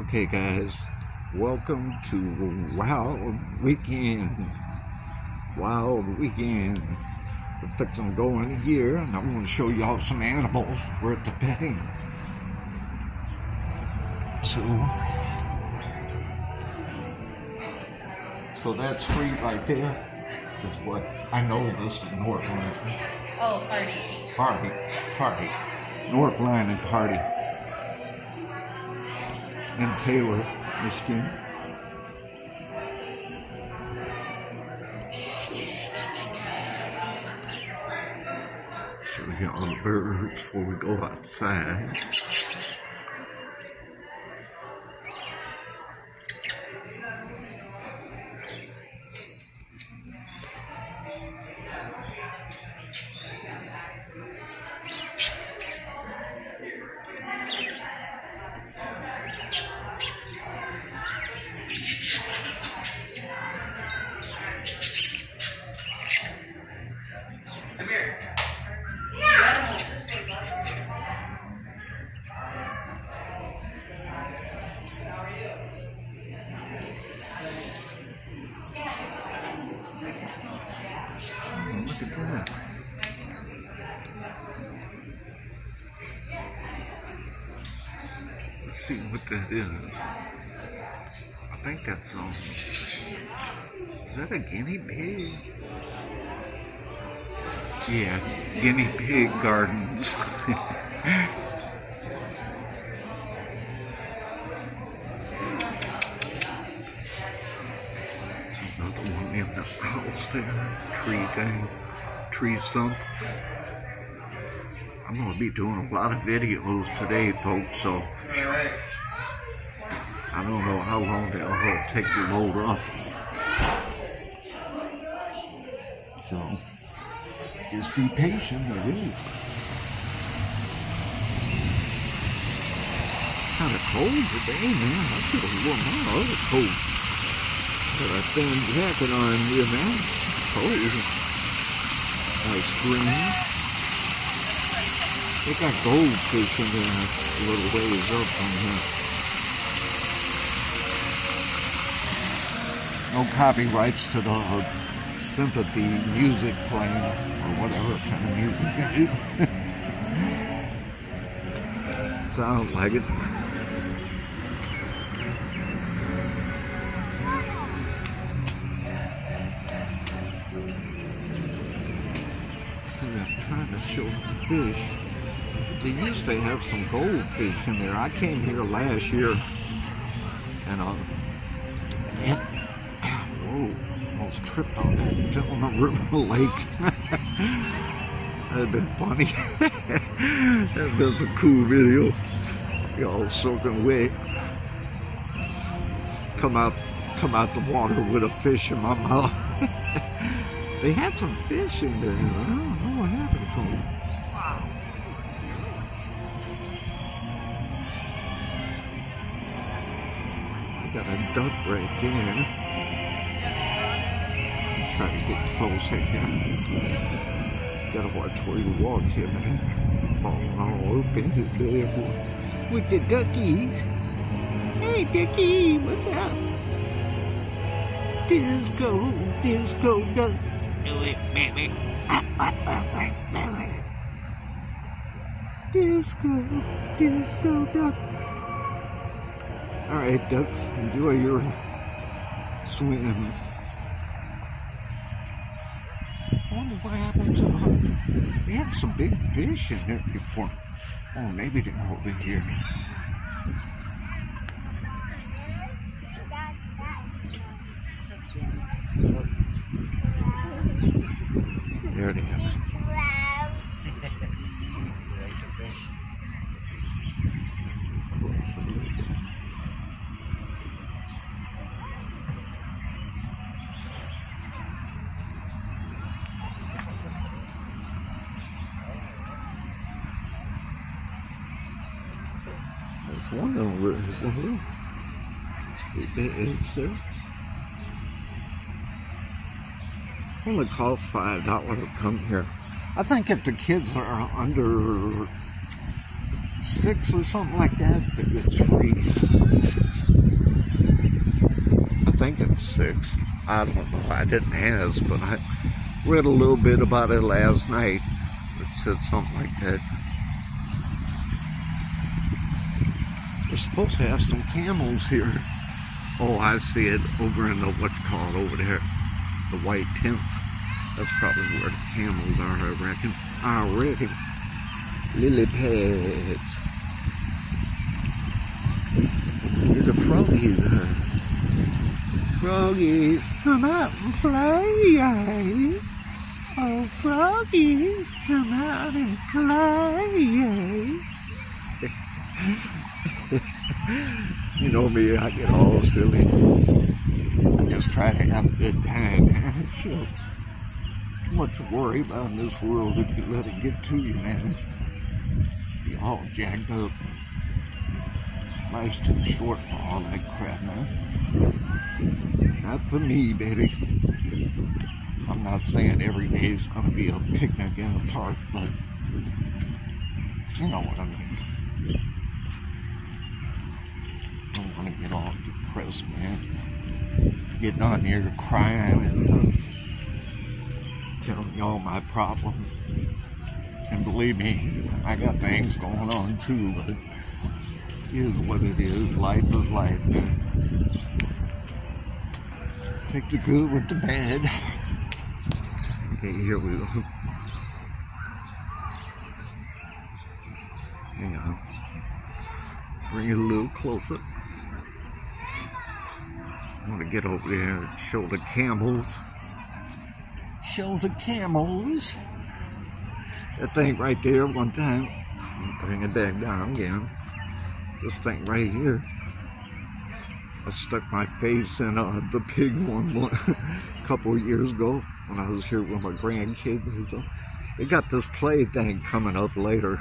Okay, guys, welcome to Wild Weekend. Wild Weekend. We're fixing to go in here, and I'm going to show y'all some animals. We're at the petting. So, so that street right there is what I know. This is Northline. Oh, Pardee. Pardee, Pardee, Northline and Pardee in Taylor, Michigan. Show you all the birds before we go outside. Think that's um. Is that a guinea pig? Yeah, guinea pig gardens. Another one in the house there. Tree thing. Tree stump. I'm going to be doing a lot of videos today, folks, so I don't know how long that will take to load up. So, just be patient, I really. Kind of cold today, man. I should have worn my other coat. Got a thin jacket on, you know. Cold. Nice green. They got goldfish in there a little ways up on here. No copyrights to the sympathy music playing or whatever kind of music it is. Sounds like it. See, I'm trying to show fish. They used to have some goldfish in there. I came here last year and uh, and, whoa, almost tripped on that Filament River Lake. That'd been funny. That'd been a cool video. Y'all soaking wet. Come out, come out the water with a fish in my mouth. they had some fish in there. I don't know what happened to them. Got a duck right there. Try to get closer here. Gotta watch where you walk here, man. Falling all in his bed with the duckies. Hey, ducky, what's up? Disco, disco duck. Do it, baby. Disco, disco duck. All right, ducks, enjoy your swim. I wonder what happened to had some big fish in there before. Oh, maybe they're over here. Olha, morreu. It's there. Only cost five dollars to come here. I think if the kids are under six or something like that, it's free. I think it's six. I don't know. I didn't ask, but I read a little bit about it last night. It said something like that. Supposed to have some camels here. Oh, I see it over in the what's called over there, the white tent. That's probably where the camels are, I reckon. Ah, Already. Lily pads. Where the froggies are. Froggies, come out and play. Eh? Oh, froggies, come out and play. Eh? you know me, I get all silly. I just try to have a good time. Too much to worry about in this world if you let it get to you, man. Be all jacked up. Life's too short for all that crap, man. Not for me, baby. I'm not saying every day is going to be a picnic in the park, but you know what I mean. Want to get all depressed, man. Getting on here crying and uh, telling you all my problems. And believe me, I got things going on too, but is what it is. Life is life. Take the good with the bad. Okay, here we go. Hang on. Bring it a little closer. I want to get over there and show the camels. Show the camels. That thing right there one time. Bring it back down again this thing right here. I stuck my face in uh, the pig one, one a couple of years ago when I was here with my grandkids. They got this play thing coming up later.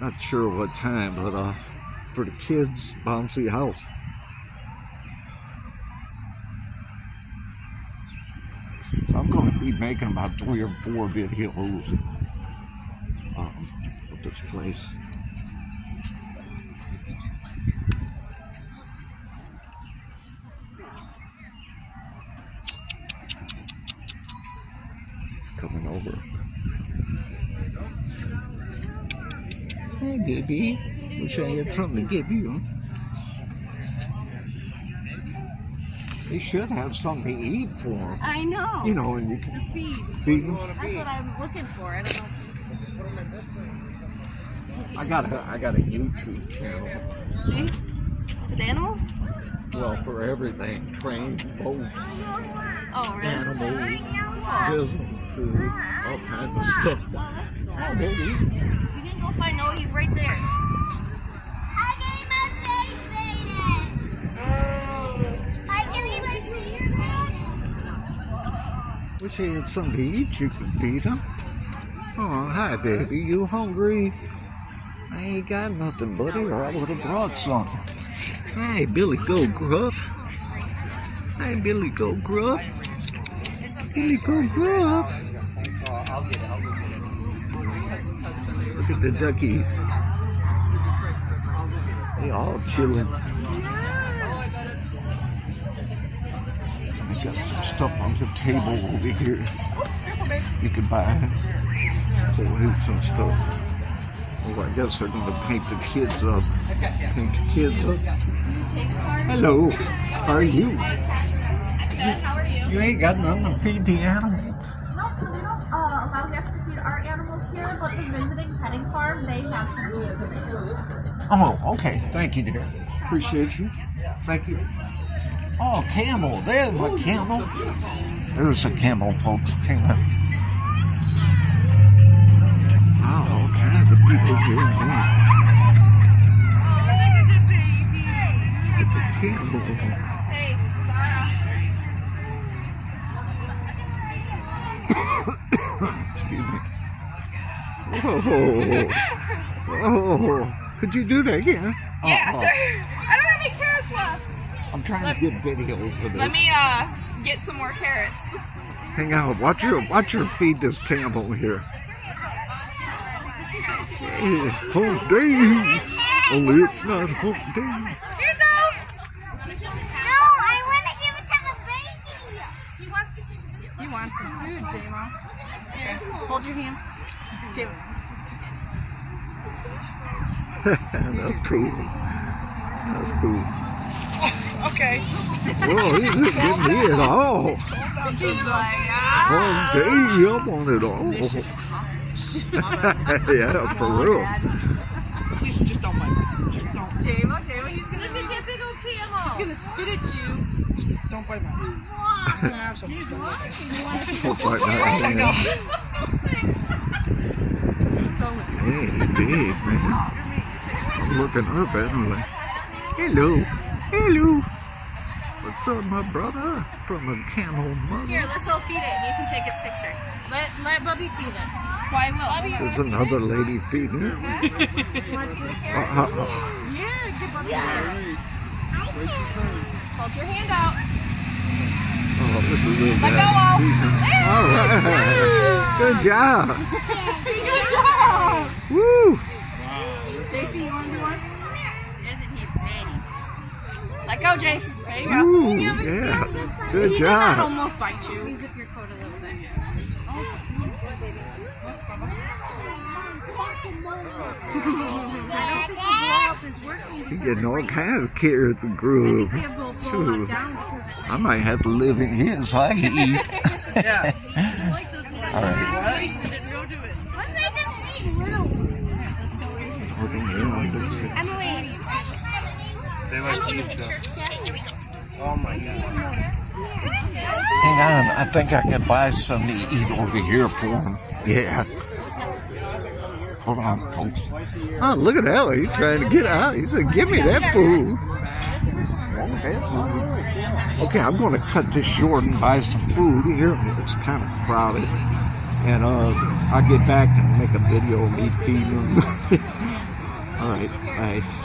Not sure what time, but uh, for the kids, bouncy house. So I'm going to be making about three or four videos um, of this place. It's coming over. Hey, baby. Wish I had something to give you. They should have something to eat for them. I know. You know, and you can the feed. feed them. That's what I'm looking for. I don't know. I got a, I got a YouTube channel. See? With animals? Well, for everything, trains, boats, Oh, really? animals, Oh, businesses, all kinds of stuff. well, that's cool. Oh, baby. You can go find Noah. He's right there. Wish I had something to eat you could feed them. Oh, hi, baby. You hungry? I ain't got nothing, buddy, or I would have brought some. Hey, Billy Goat Gruff. Hi, Billy Goat Gruff. Billy Goat Gruff. Look at the duckies. They all chilling. Got some stuff on the table over here. You can buy. Here's some stuff. Oh, I guess they're gonna paint the kids up. Paint the kids up. Hello. How are you? How are you? You ain't got nothing to feed the animals. No, so we don't uh, allow guests to feed our animals here, but the visiting petting farm, they have some food the animals. Oh, okay. Thank you, dear. Appreciate you. Thank you. Oh, camel. There's a camel. There's a camel, folks. On. Wow, all kinds of people here. Look at the camel. Hey. Excuse me. Whoa. Oh. Whoa. Oh. Could you do that again? Yeah, Oh, oh. sure. I'm trying to get videos of this. Let me uh get some more carrots. Hang on. Watch her. Watch her feed this camel here. Yeah, hump day. Only it's not hump day. Here you go. No, I want to give it to the He wants some food, J-Mo. Hold your hand. Jim. That's cool. That's cool. Okay. Whoa, he didn't give me it all. He's like, ah. Oh, gee, I want it all. yeah, for real. Please just don't bite me. Just don't. J-Mo, J-Mo, he's gonna look at that big old camel. He's gonna spit at you. Don't bite me. I'm gonna have some. Looks like that. Hey, he did, man. I'm looking up at him like, hello, hello. What's up, my brother? From a camel mother. Here, let's all feed it and you can take its picture. Let let Bubby feed it. Why will Bubby, There's another lady feeding it. Uh, uh, uh. Yeah, give Bubby. Hold your hand out. Oh, look at little Let go, feeding. All right. Good job. Good job. Woo. JC, you want go, Jace. There you go. Ooh, yeah. Good He did not almost bite you. Zip your coat a little bit. Blow up is working. You're getting all kinds of carrots and grub. They will blow Shoot. up down because it I might have to live in here so I can eat. Yeah. like those ones. All right. Wasted it. Go do it. Let's make this big little. Look at him. Emily. They like cheese stuff. Oh my god. Hang on, I think I can buy some to eat over here for him. Yeah. Hold on, folks. Oh, look at Ellie. He's trying to get out. He said, give me that food. That food. Okay, I'm going to cut this short and buy some food here. It's kind of crowded. And uh, I'll get back and make a video of me feeding them. All right, bye.